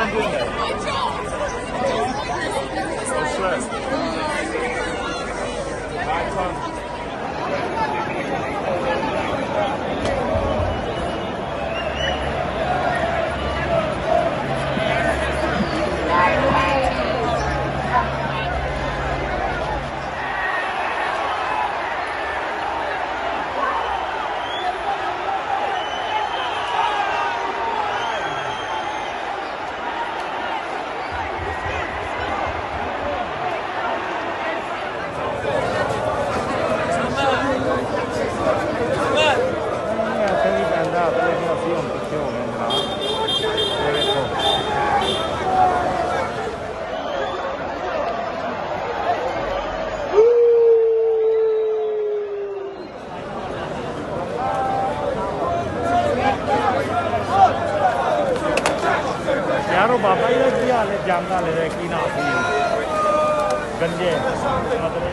mind doing that. That's right. Baba ji ਦਾ ਕੀ ਹਾਲ ਹੈ ਜੰਗ ਵਾਲੇ ਦਾ ਕੀ ਨਾਮ ਸੀ ਗੰਜੇ ਮਤਲਬ